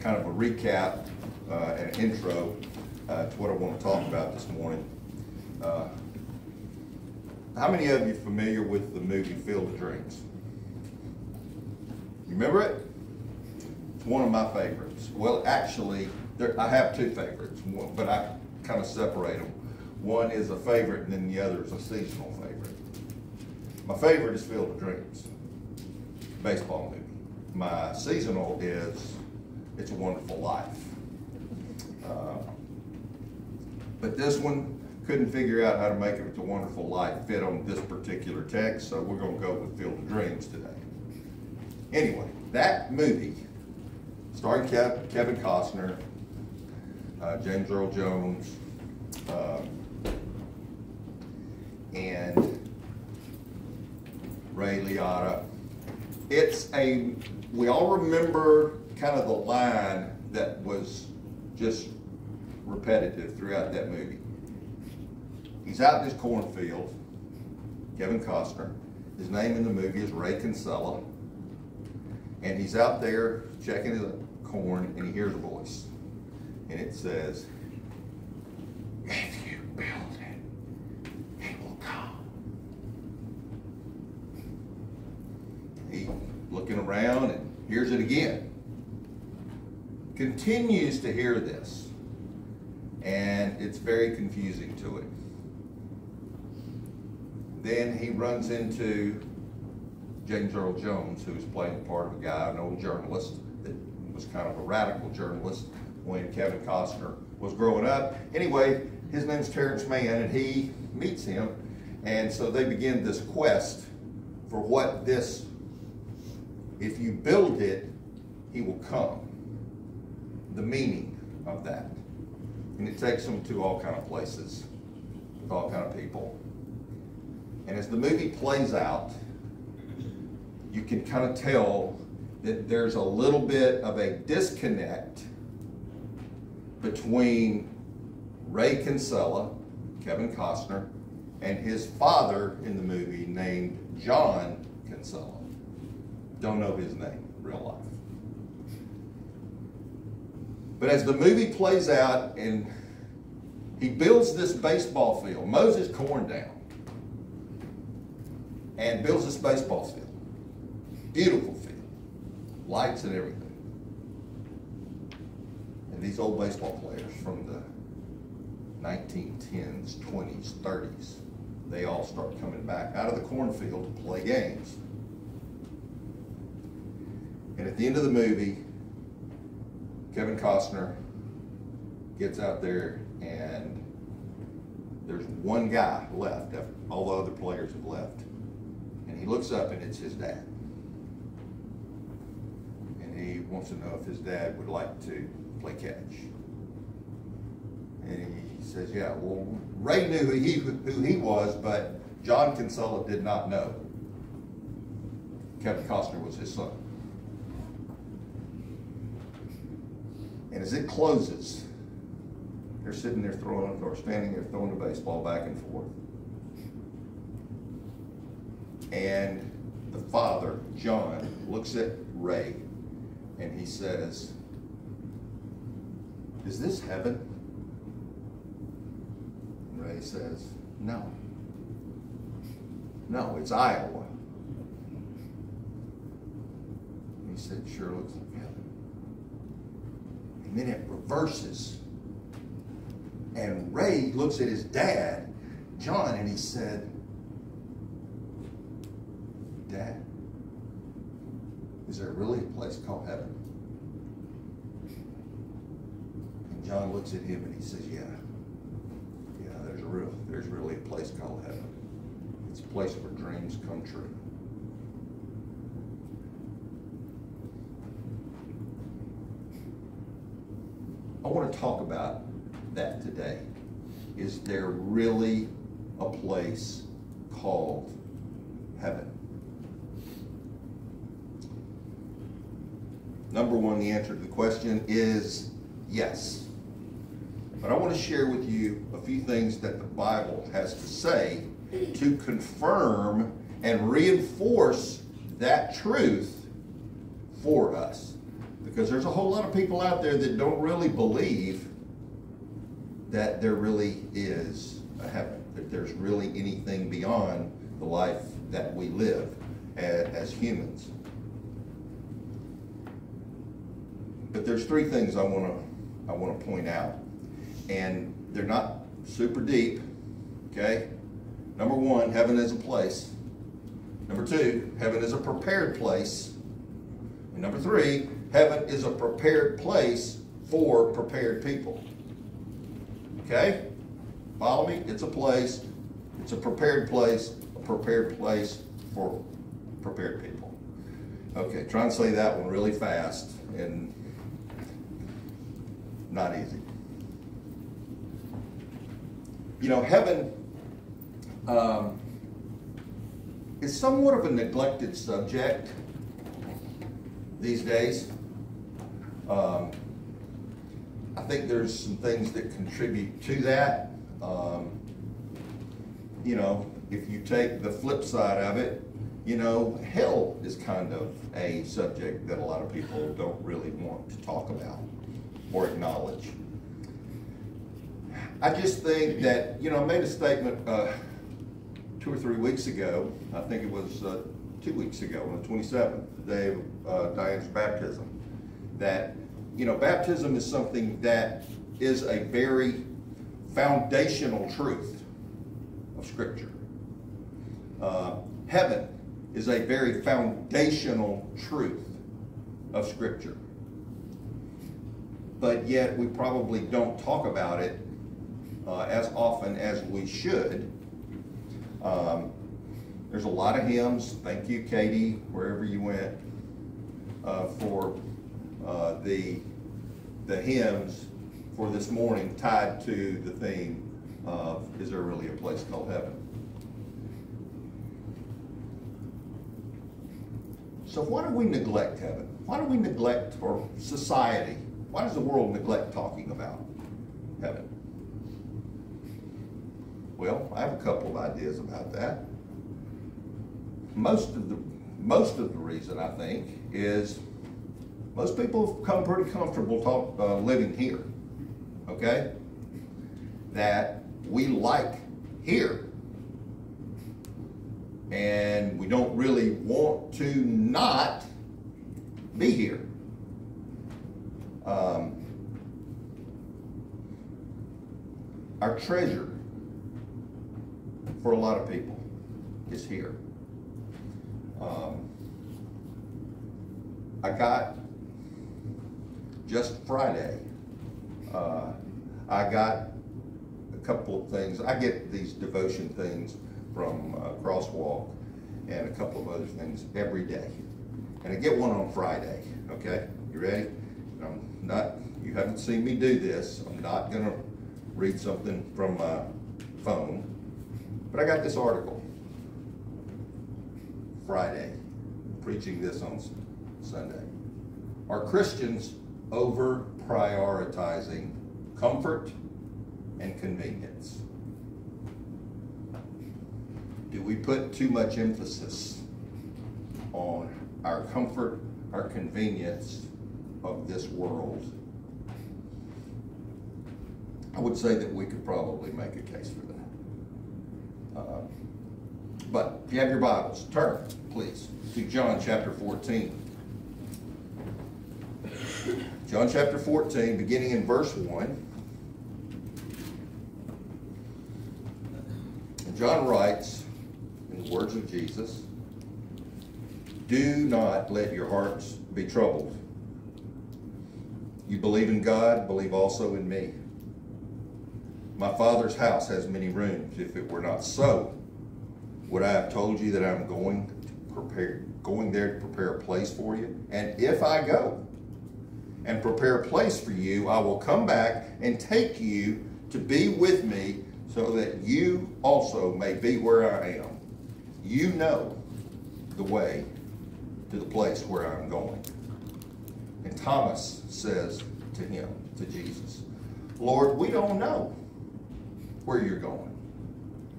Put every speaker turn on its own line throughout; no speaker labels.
kind of a recap uh, and an intro uh, to what I want to talk about this morning. Uh, how many of you familiar with the movie Field of Dreams? You remember it? It's one of my favorites. Well, actually, there, I have two favorites, one, but I kind of separate them. One is a favorite, and then the other is a seasonal favorite. My favorite is Field of Dreams, baseball movie. My seasonal is It's a Wonderful Life. Uh, but this one couldn't figure out how to make it It's a Wonderful Life fit on this particular text, so we're going to go with Field of Dreams today. Anyway, that movie, starring Kev, Kevin Costner, uh, James Earl Jones, um, and Ray Liotta. It's a, we all remember kind of the line that was just repetitive throughout that movie. He's out in his cornfield, Kevin Costner. His name in the movie is Ray Kinsella. And he's out there checking his corn and he hears a voice. And it says, If you build it, he will come. He looking around and hears it again. Continues to hear this. And it's very confusing to him. Then he runs into James Earl Jones, who's playing the part of a guy, an old journalist that was kind of a radical journalist when Kevin Costner was growing up. Anyway, his name's Terrence Mann, and he meets him, and so they begin this quest for what this, if you build it, he will come. The meaning of that. And it takes them to all kind of places with all kind of people. And as the movie plays out, you can kind of tell that there's a little bit of a disconnect between Ray Kinsella, Kevin Costner, and his father in the movie named John Kinsella. Don't know his name, real life. But as the movie plays out and he builds this baseball field, mows his corn down, and builds this baseball field. Beautiful field, lights and everything. And these old baseball players from the 1910s, 20s, 30s, they all start coming back out of the cornfield to play games. And at the end of the movie, Kevin Costner gets out there and there's one guy left all the other players have left. And he looks up and it's his dad. And he wants to know if his dad would like to play catch. And he says, yeah, well, Ray knew who he, who he was, but John Kinsella did not know. Kevin Costner was his son. And as it closes, they're sitting there throwing, or standing there throwing the baseball back and forth. And the father, John, looks at Ray and he says, Is this heaven? And Ray says, No. No, it's Iowa. And he said, Sure looks like heaven. And then it reverses. And Ray looks at his dad, John, and he said, Dad, is there really a place called heaven? And John looks at him and he says, Yeah. Yeah, there's a real there's really a place called heaven. It's a place where dreams come true. I want to talk about that today. Is there really a place called heaven? Number one, the answer to the question is yes. But I want to share with you a few things that the Bible has to say to confirm and reinforce that truth for us. Because there's a whole lot of people out there that don't really believe that there really is a heaven, that there's really anything beyond the life that we live as, as humans. But there's three things I want to I want to point out, and they're not super deep. Okay. Number one, heaven is a place. Number two, heaven is a prepared place. And number three, heaven is a prepared place for prepared people. Okay? Follow me? It's a place. It's a prepared place, a prepared place for prepared people. Okay, try and say that one really fast and not easy. You know, heaven um, is somewhat of a neglected subject these days. Um, I think there's some things that contribute to that. Um, you know, if you take the flip side of it, you know, hell is kind of a subject that a lot of people don't really want to talk about or acknowledge. I just think that, you know, I made a statement uh, two or three weeks ago. I think it was uh, two weeks ago on the 27th, the day of uh, Diane's baptism, that, you know, baptism is something that is a very foundational truth of Scripture. Uh, heaven is a very foundational truth of Scripture. But yet we probably don't talk about it uh, as often as we should. Um, there's a lot of hymns. Thank you, Katie, wherever you went, uh, for uh, the the hymns for this morning tied to the theme of Is there really a place called heaven? So why do we neglect heaven? Why do we neglect, or society, why does the world neglect talking about heaven? Well, I have a couple of ideas about that. Most of the most of the reason I think is most people have come pretty comfortable talk, uh, living here. Okay, that we like here, and we don't really want to not be here. Um, our treasure for a lot of people is here. Um, I got just Friday. Uh, I got a couple of things. I get these devotion things from uh, Crosswalk and a couple of other things every day, and I get one on Friday. Okay, you ready? I'm not. You haven't seen me do this. I'm not gonna read something from my phone. But I got this article Friday, preaching this on Sunday. Are Christians over prioritizing comfort and convenience? Do we put too much emphasis on our comfort, our convenience of this world? I would say that we could probably make a case for that. Uh, but if you have your Bibles, turn, please, to John chapter 14. John chapter 14, beginning in verse 1. And John writes, in the words of Jesus, Do not let your hearts be troubled. You believe in God, believe also in me. My Father's house has many rooms. If it were not so, would I have told you that I'm going to prepare, going there to prepare a place for you? And if I go and prepare a place for you, I will come back and take you to be with me so that you also may be where I am. You know the way to the place where I'm going. And Thomas says to him, to Jesus, Lord, we don't know where you're going.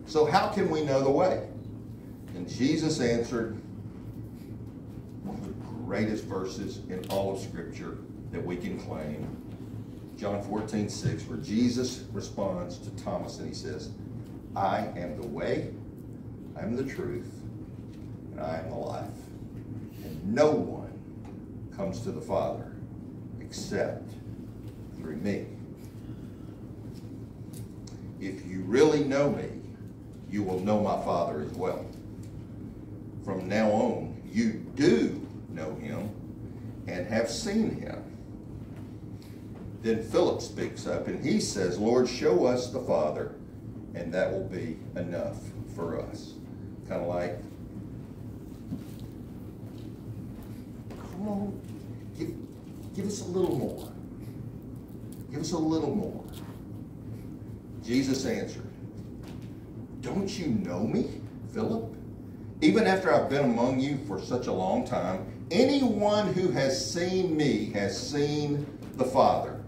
So how can we know the way? And Jesus answered one of the greatest verses in all of Scripture that we can claim. John 14, 6, where Jesus responds to Thomas and he says, I am the way, I am the truth, and I am the life. And no one comes to the Father except through me. If you really know me, you will know my Father as well. From now on, you do know him and have seen him. Then Philip speaks up and he says, Lord, show us the Father, and that will be enough for us. Kind of like, come on, give, give us a little more. Give us a little more. Jesus answered, Don't you know me, Philip? Even after I've been among you for such a long time, anyone who has seen me has seen the Father.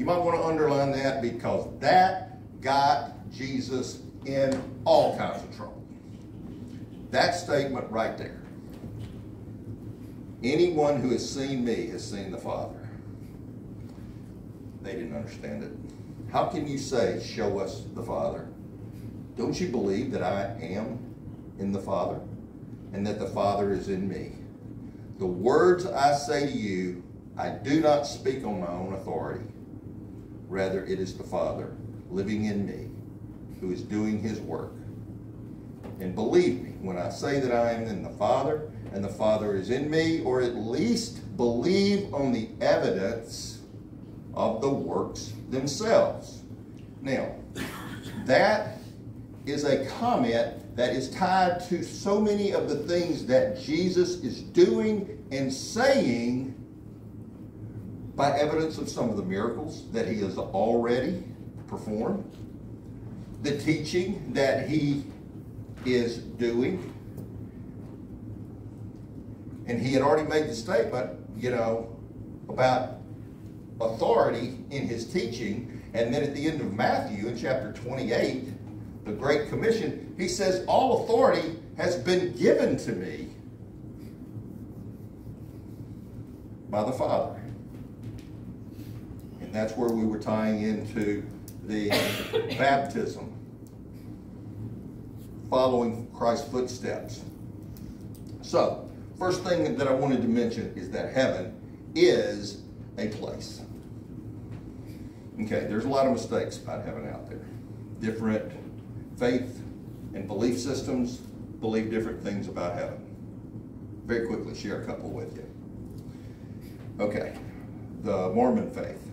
You might want to underline that because that got Jesus in all kinds of trouble. That statement right there. Anyone who has seen me has seen the Father. They didn't understand it. How can you say, Show us the Father? Don't you believe that I am in the Father and that the Father is in me? The words I say to you, I do not speak on my own authority. Rather, it is the Father living in me who is doing his work. And believe me, when I say that I am in the Father and the Father is in me, or at least believe on the evidence of the works themselves. Now, that is a comment that is tied to so many of the things that Jesus is doing and saying by evidence of some of the miracles that he has already performed, the teaching that he is doing. And he had already made the statement, you know, about authority in his teaching. And then at the end of Matthew, in chapter 28, the Great Commission, he says, All authority has been given to me by the Father. That's where we were tying into the baptism, following Christ's footsteps. So, first thing that I wanted to mention is that heaven is a place. Okay, there's a lot of mistakes about heaven out there. Different faith and belief systems believe different things about heaven. Very quickly, share a couple with you. Okay, the Mormon faith.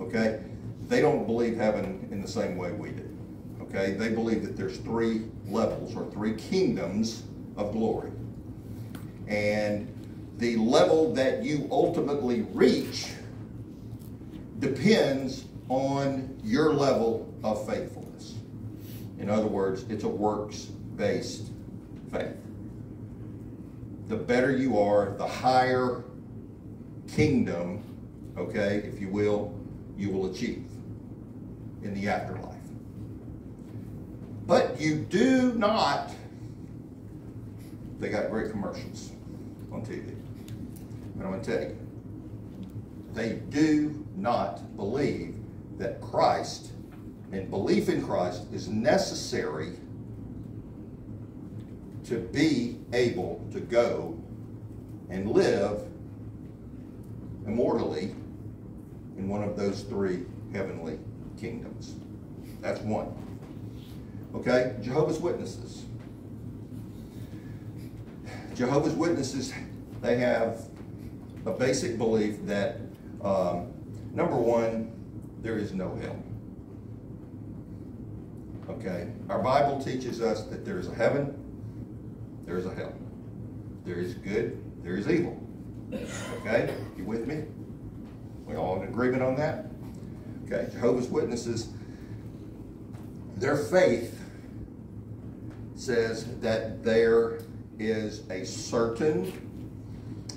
Okay, they don't believe heaven in the same way we do. Okay, they believe that there's three levels or three kingdoms of glory. And the level that you ultimately reach depends on your level of faithfulness. In other words, it's a works-based faith. The better you are, the higher kingdom, okay, if you will, you will achieve in the afterlife. But you do not, they got great commercials on TV. But I'm going to tell you, they do not believe that Christ and belief in Christ is necessary to be able to go and live immortally in one of those three heavenly kingdoms. That's one. Okay, Jehovah's Witnesses. Jehovah's Witnesses, they have a basic belief that um, Number one, there is no hell. Okay? Our Bible teaches us that there is a heaven, there is a hell. There is good, there is evil. Okay? You with me? We all in agreement on that? Okay, Jehovah's Witnesses, their faith says that there is a certain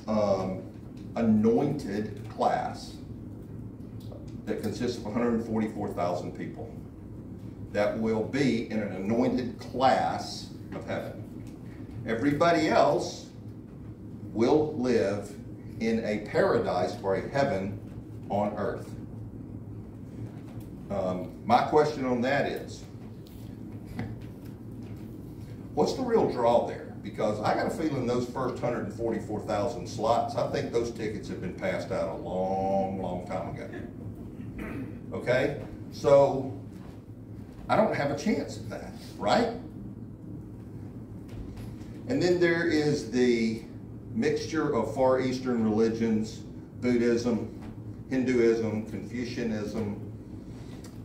um, anointed class that consists of 144,000 people that will be in an anointed class of heaven. Everybody else will live in a paradise or a heaven on earth. Um, my question on that is, what's the real draw there? Because I got a feeling those first 144,000 slots, I think those tickets have been passed out a long, long time ago. Okay? So, I don't have a chance at that, right? And then there is the mixture of Far Eastern religions, Buddhism, Hinduism, Confucianism,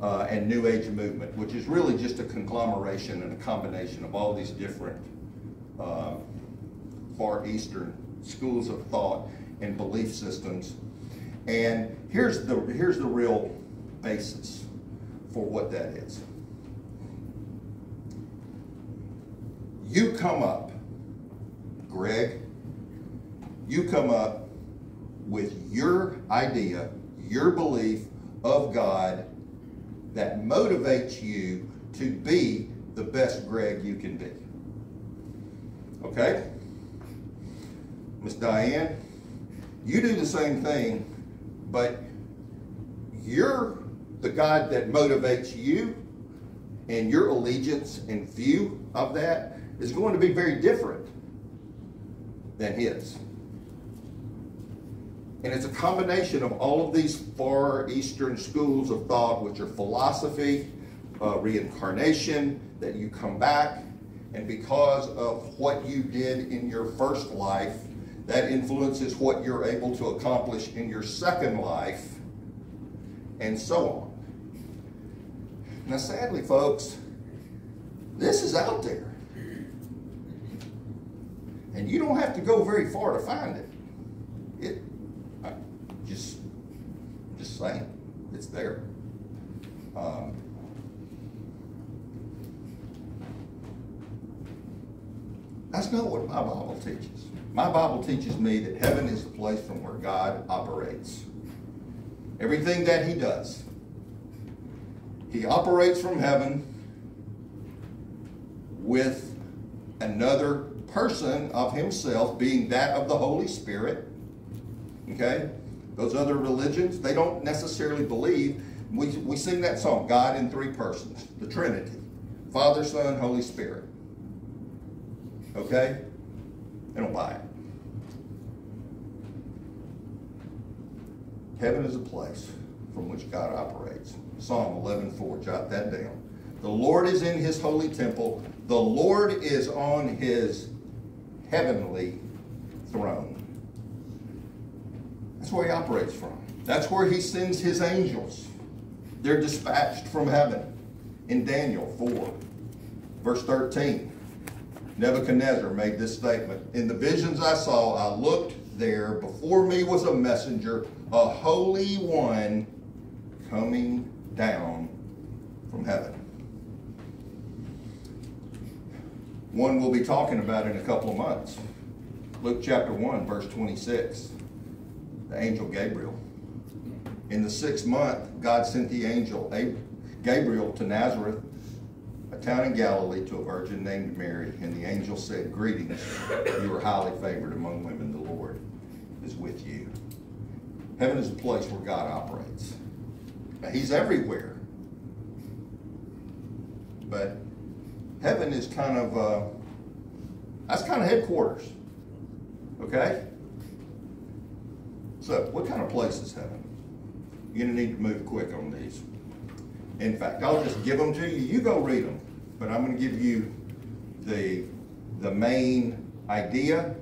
uh, and New Age movement, which is really just a conglomeration and a combination of all these different uh, Far Eastern schools of thought and belief systems. And here's the, here's the real basis for what that is. You come up, Greg, you come up with your idea, your belief of God that motivates you to be the best Greg you can be. Okay? Miss Diane, you do the same thing, but you're the God that motivates you, and your allegiance and view of that is going to be very different than his. And it's a combination of all of these Far Eastern schools of thought, which are philosophy, uh, reincarnation, that you come back, and because of what you did in your first life, that influences what you're able to accomplish in your second life, and so on. Now, sadly, folks, this is out there. And you don't have to go very far to find it. It I just saying, it's there. Um, that's not what my Bible teaches. My Bible teaches me that heaven is the place from where God operates. Everything that He does, He operates from heaven with another person of himself being that of the Holy Spirit. Okay? Those other religions, they don't necessarily believe. We, we sing that song, God in three persons, the Trinity Father, Son, Holy Spirit. Okay? They don't buy it. Heaven is a place from which God operates. Psalm 11:4, jot that down. The Lord is in his holy temple. The Lord is on his heavenly throne. That's where he operates from. That's where he sends his angels. They're dispatched from heaven. In Daniel 4, verse 13, Nebuchadnezzar made this statement In the visions I saw, I looked there. Before me was a messenger, a holy one coming down from heaven. One we'll be talking about in a couple of months. Luke chapter 1, verse 26. The angel Gabriel. In the sixth month, God sent the angel Gabriel to Nazareth, a town in Galilee, to a virgin named Mary. And the angel said, Greetings, you are highly favored among women. The Lord is with you. Heaven is a place where God operates. He's everywhere. But heaven is kind of, uh, that's kind of headquarters. Okay? So, what kind of place is heaven? You're to need to move quick on these. In fact, I'll just give them to you. You go read them. But I'm going to give you the, the main idea,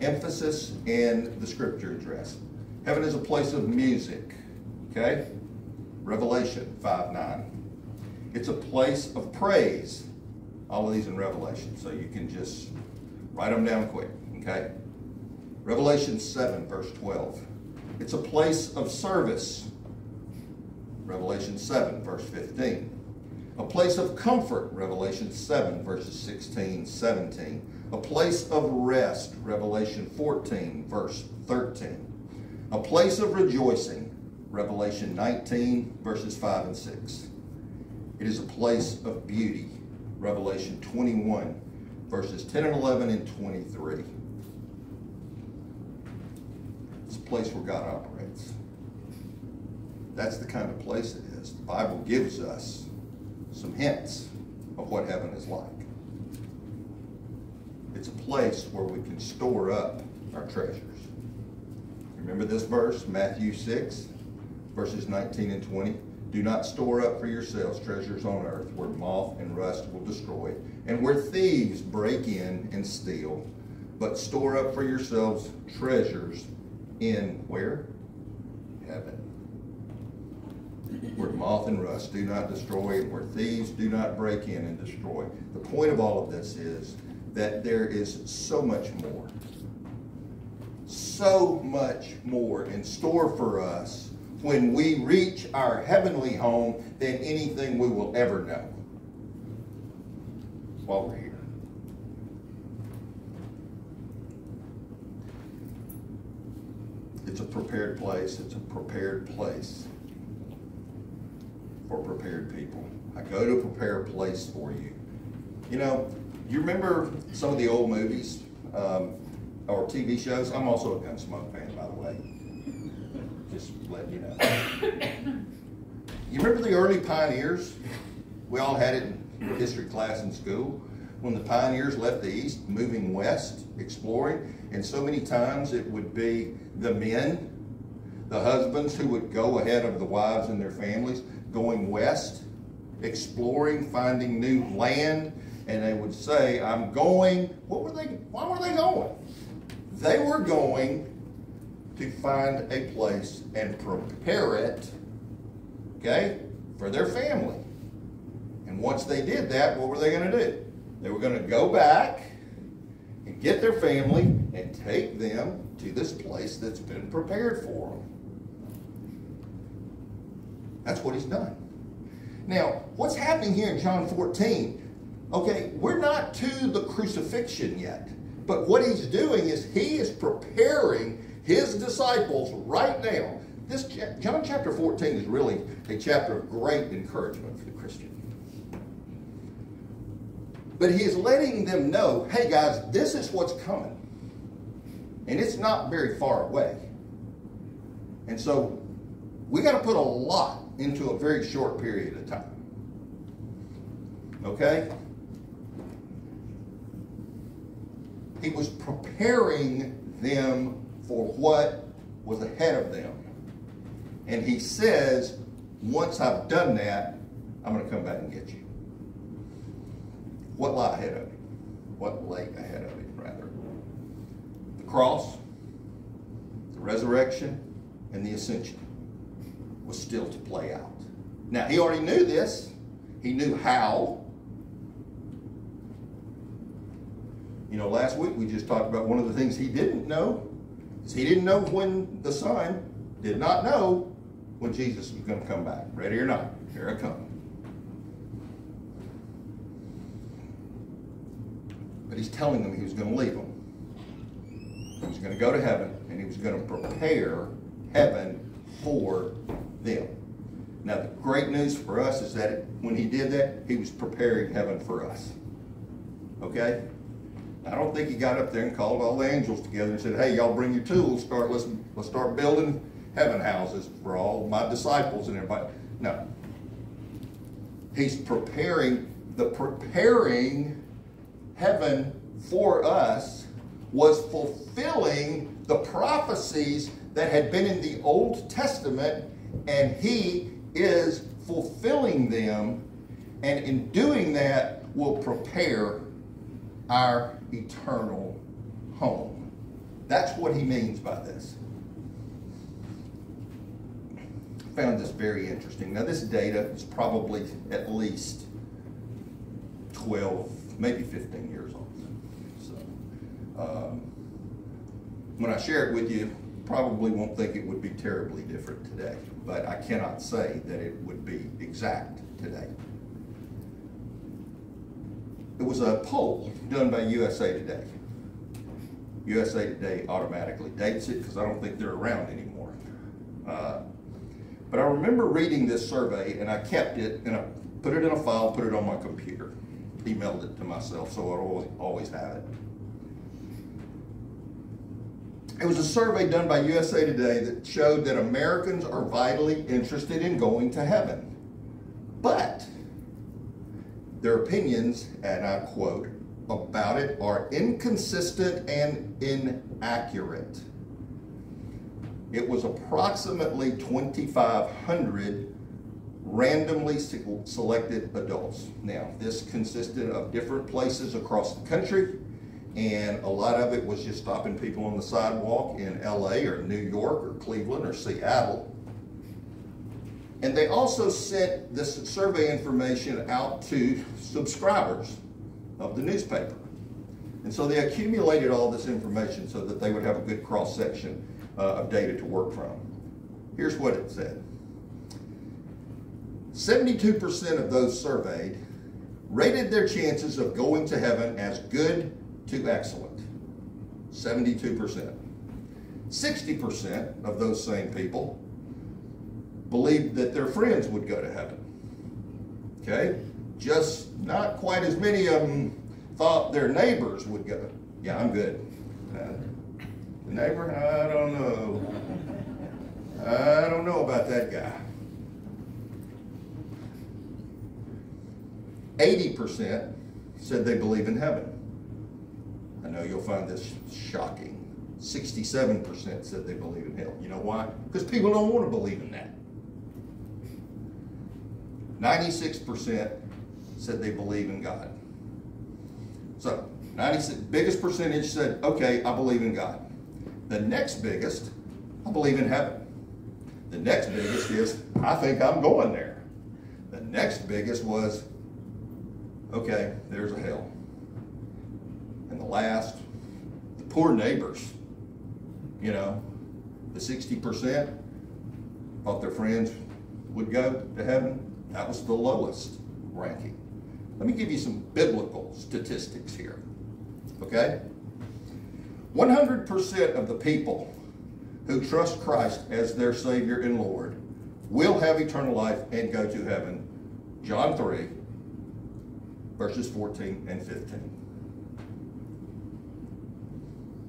emphasis, and the scripture address. Heaven is a place of music. Okay? Revelation 5 9. It's a place of praise. All of these in Revelation, so you can just write them down quick, okay? Revelation 7, verse 12. It's a place of service. Revelation 7, verse 15. A place of comfort, Revelation 7, verses 16, 17. A place of rest, Revelation 14, verse 13. A place of rejoicing, Revelation 19, verses 5 and 6. It is a place of beauty, Revelation 21, verses 10 and 11 and 23. Place where God operates. That's the kind of place it is. The Bible gives us some hints of what heaven is like. It's a place where we can store up our treasures. Remember this verse, Matthew 6, verses 19 and 20? Do not store up for yourselves treasures on earth where moth and rust will destroy, and where thieves break in and steal, but store up for yourselves treasures in where? Heaven. Where moth and rust do not destroy, and where thieves do not break in and destroy. The point of all of this is that there is so much more, so much more in store for us when we reach our heavenly home than anything we will ever know while we're here. It's a prepared place. It's a prepared place for prepared people. I go to prepare a place for you. You know, you remember some of the old movies um, or TV shows? I'm also a Gunsmoke fan, by the way. Just letting you know. You remember the early pioneers? We all had it in history class in school. When the pioneers left the east, moving west, exploring, and so many times it would be the men, the husbands who would go ahead of the wives and their families, going west, exploring, finding new land, and they would say, I'm going, what were they, why were they going? They were going to find a place and prepare it, okay, for their family. And once they did that, what were they going to do? They were going to go back get their family and take them to this place that's been prepared for them. That's what he's done. Now, what's happening here in John 14? Okay, we're not to the crucifixion yet. But what he's doing is he is preparing his disciples right now. This John chapter 14 is really a chapter of great encouragement for the Christian. But he is letting them know, hey guys, this is what's coming. And it's not very far away. And so we got to put a lot into a very short period of time. Okay? He was preparing them for what was ahead of them. And he says, once I've done that, I'm going to come back and get you. What lie ahead of him? What lay ahead of him, rather? The cross, the resurrection, and the ascension was still to play out. Now, he already knew this. He knew how. You know, last week we just talked about one of the things he didn't know is he didn't know when the son did not know when Jesus was going to come back. Ready or not, here I come. But he's telling them he was going to leave them. He was going to go to heaven and he was going to prepare heaven for them. Now, the great news for us is that when he did that, he was preparing heaven for us. Okay? I don't think he got up there and called all the angels together and said, "Hey, y'all bring your tools. Start let's let's start building heaven houses for all my disciples and everybody." No. He's preparing the preparing heaven for us was fulfilling the prophecies that had been in the Old Testament, and he is fulfilling them, and in doing that, will prepare our eternal home. That's what he means by this. I found this very interesting. Now, this data is probably at least 12, maybe 15 years old. So, um, when I share it with you, probably won't think it would be terribly different today, but I cannot say that it would be exact today. It was a poll done by USA Today. USA Today automatically dates it because I don't think they're around anymore. Uh, but I remember reading this survey and I kept it and I put it in a file, put it on my computer, emailed it to myself so I always, always have it. it was a survey done by USA Today that showed that Americans are vitally interested in going to heaven. But their opinions, and I quote, about it are inconsistent and inaccurate. It was approximately 2,500 randomly selected adults. Now, this consisted of different places across the country, and a lot of it was just stopping people on the sidewalk in LA or New York or Cleveland or Seattle. And they also sent this survey information out to subscribers of the newspaper. And so they accumulated all this information so that they would have a good cross section uh, of data to work from. Here's what it said 72% of those surveyed rated their chances of going to heaven as good to excellent. 72%. 60% of those same people believed that their friends would go to heaven. Okay? Just not quite as many of them thought their neighbors would go. Yeah, I'm good. Uh, the neighbor, I don't know. I don't know about that guy. 80% said they believe in heaven. I know you'll find this shocking. 67% said they believe in hell. You know why? Because people don't want to believe in that. 96% said they believe in God. So, 96, biggest percentage said, okay, I believe in God. The next biggest, I believe in heaven. The next biggest is, I think I'm going there. The next biggest was, okay, there's a hell. And the last, the poor neighbors, you know, the 60% thought their friends would go to heaven. That was the lowest ranking. Let me give you some biblical statistics here. Okay? 100% of the people who trust Christ as their Savior and Lord will have eternal life and go to heaven. John 3, verses 14 and 15.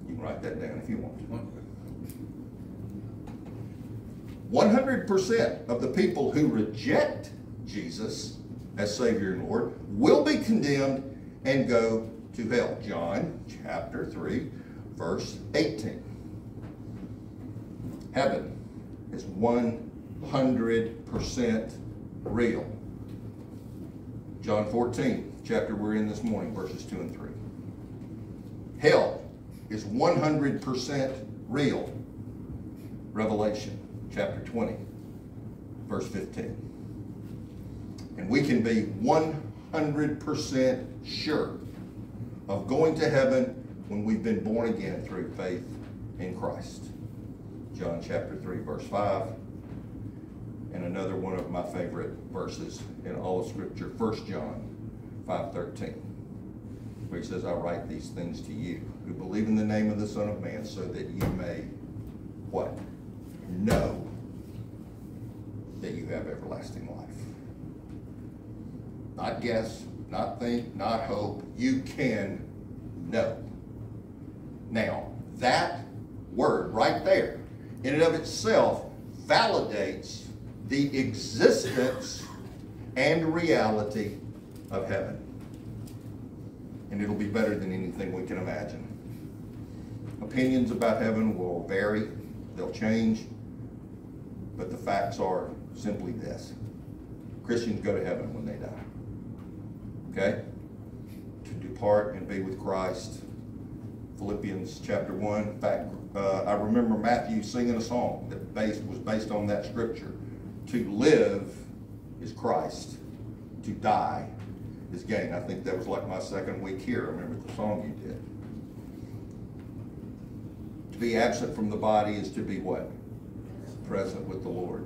You can write that down if you want to. 100% of the people who reject Jesus as Savior and Lord will be condemned and go to hell. John chapter 3, verse 18. Heaven is 100% real. John 14, chapter we're in this morning, verses 2 and 3. Hell is 100% real. Revelation chapter 20, verse 15. And we can be 100% sure of going to heaven when we've been born again through faith in Christ. John chapter 3, verse 5. And another one of my favorite verses in all of Scripture, 1 John 5.13, where he says, I write these things to you who believe in the name of the Son of Man so that you may, what? Know that you have everlasting life. Not guess, not think, not hope. You can know. Now, that word right there, in and of itself, validates the existence and reality of heaven. And it'll be better than anything we can imagine. Opinions about heaven will vary, they'll change, but the facts are simply this. Christians go to heaven when they die. Okay? To depart and be with Christ. Philippians chapter 1. In fact, uh, I remember Matthew singing a song that based, was based on that scripture. To live is Christ. To die is gain. I think that was like my second week here. I remember the song you did. To be absent from the body is to be what? Present with the Lord.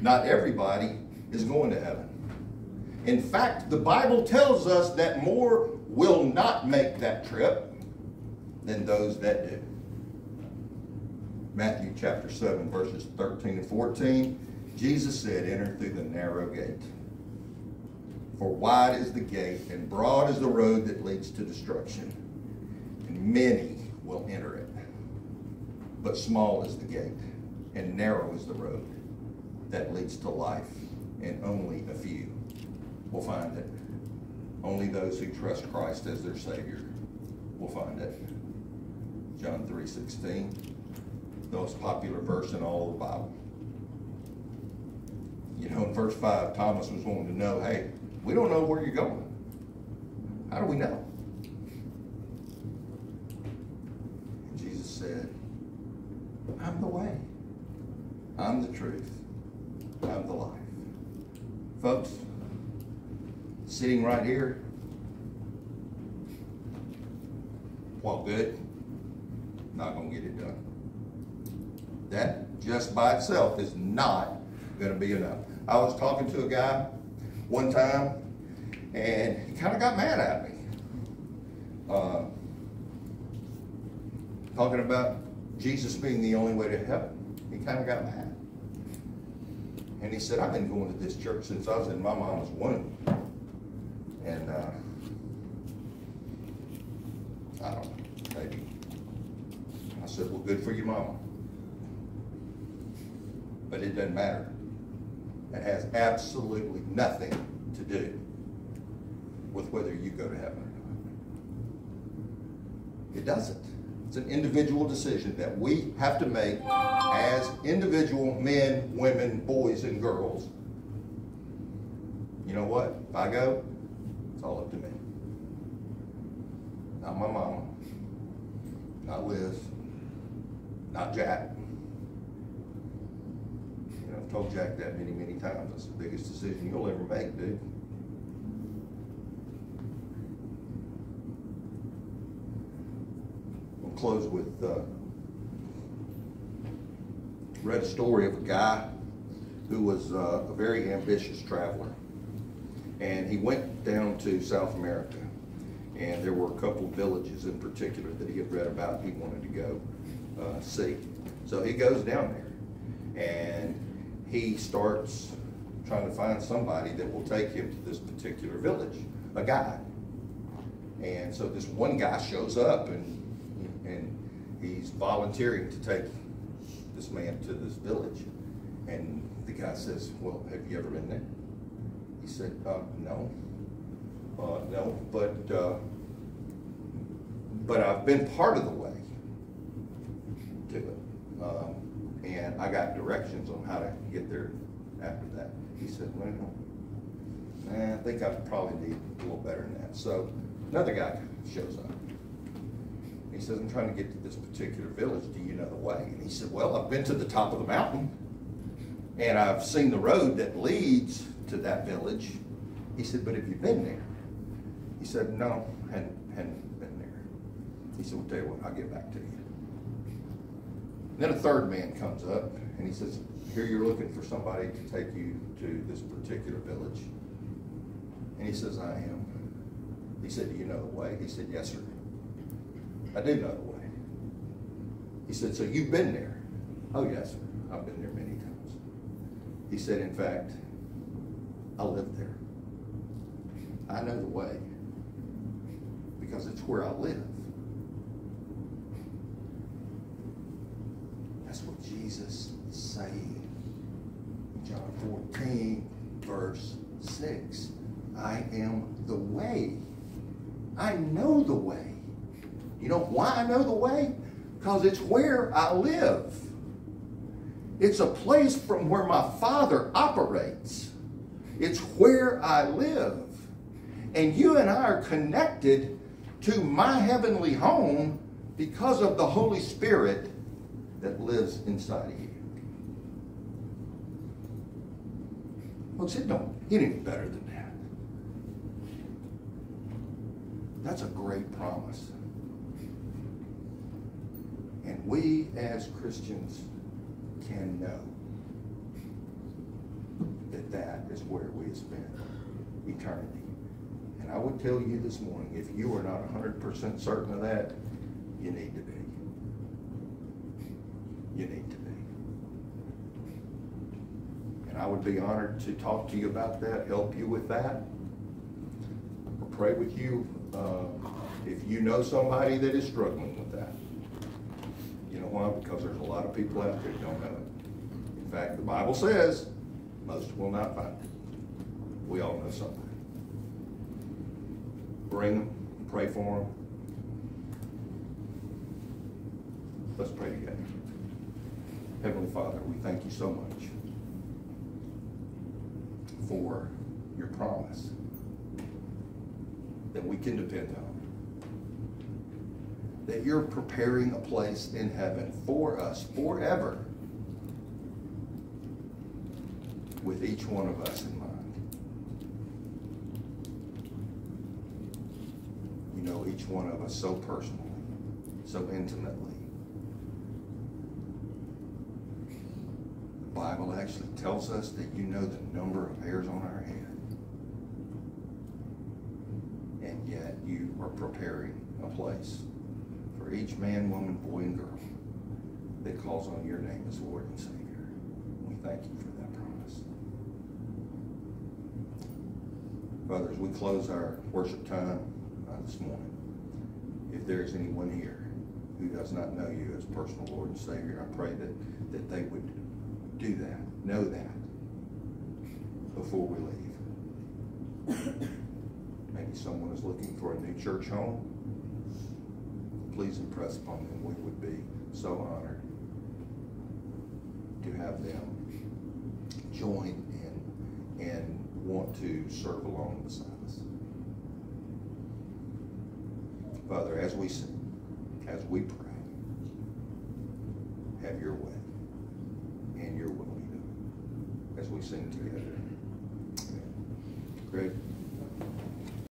Not everybody is going to heaven. In fact, the Bible tells us that more will not make that trip than those that do. Matthew chapter 7, verses 13 and 14, Jesus said, Enter through the narrow gate. For wide is the gate, and broad is the road that leads to destruction, and many will enter it. But small is the gate, and narrow is the road that leads to life, and only a few will find it. Only those who trust Christ as their Savior will find it. John 3.16, the most popular verse in all the Bible. You know, in verse 5, Thomas was wanting to know, hey, we don't know where you're going. How do we know? And Jesus said, I'm the way. I'm the truth. I'm the life. Folks, sitting right here, while good, not going to get it done. That just by itself is not going to be enough. I was talking to a guy one time, and he kind of got mad at me. Uh, talking about Jesus being the only way to heaven. He kind of got mad. And he said, I've been going to this church since I was in my mom's womb. And uh, I don't know, maybe. I said, well, good for your mama. But it doesn't matter. It has absolutely nothing to do with whether you go to heaven or not. It doesn't. It's an individual decision that we have to make as individual men, women, boys, and girls. You know what? If I go, it's all up to me. Not my mama, not Liz, not Jack. Jack that many, many times. That's the biggest decision you'll ever make, dude. We'll close with uh, read a story of a guy who was uh, a very ambitious traveler, and he went down to South America, and there were a couple villages in particular that he had read about. He wanted to go uh, see, so he goes down there, and he starts trying to find somebody that will take him to this particular village, a guide. And so this one guy shows up and and he's volunteering to take this man to this village. And the guy says, well, have you ever been there? He said, uh, no. Uh, no, but, uh, but I've been part of the way to it. Um, and I got directions on how to get there after that. He said, well, I think I probably need a little better than that. So another guy shows up. He says, I'm trying to get to this particular village. Do you know the way? And he said, Well, I've been to the top of the mountain and I've seen the road that leads to that village. He said, But have you been there? He said, No, hadn't, hadn't been there. He said, Well, tell you what, I'll get back to you. And then a third man comes up and he says, Here you're looking for somebody to take you to this particular village. And he says, I am. He said, Do you know the way? He said, Yes, sir. I do know the way. He said, so you've been there? Oh, yes, sir. I've been there many times. He said, in fact, I live there. I know the way because it's where I live. That's what Jesus saying. John 14, verse 6. I am the way. I know the way. You know why I know the way? Because it's where I live. It's a place from where my Father operates. It's where I live. And you and I are connected to my heavenly home because of the Holy Spirit that lives inside of you. Folks, it don't get any better than that. That's a great promise. And we as Christians can know that that is where we spend eternity. And I would tell you this morning, if you are not 100% certain of that, you need to be. You need to be. And I would be honored to talk to you about that, help you with that, or pray with you uh, if you know somebody that is struggling with that. You know, why? Because there's a lot of people out there who don't know it. In fact, the Bible says, most will not find it. We all know somebody. Bring them, pray for them. Let's pray together. Heavenly Father, we thank you so much for your promise that we can depend on. That you're preparing a place in heaven for us forever with each one of us in mind. You know each one of us so personally, so intimately. The Bible actually tells us that you know the number of hairs on our head. And yet you are preparing a place for each man, woman, boy, and girl that calls on your name as Lord and Savior. We thank you for that promise. Father, as we close our worship time uh, this morning, if there is anyone here who does not know you as personal Lord and Savior, I pray that, that they would do that, know that before we leave. Maybe someone is looking for a new church home. Please impress upon them. We would be so honored to have them join in and want to serve along beside us. Father, as we